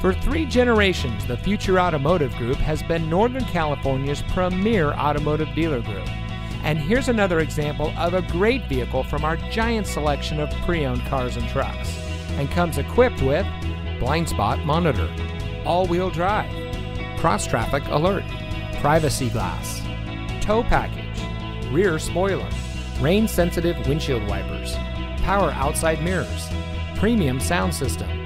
For three generations, the Future Automotive Group has been Northern California's premier automotive dealer group. And here's another example of a great vehicle from our giant selection of pre owned cars and trucks. And comes equipped with blind spot monitor, all wheel drive, cross traffic alert, privacy glass, tow package, rear spoiler, rain sensitive windshield wipers, power outside mirrors, premium sound system,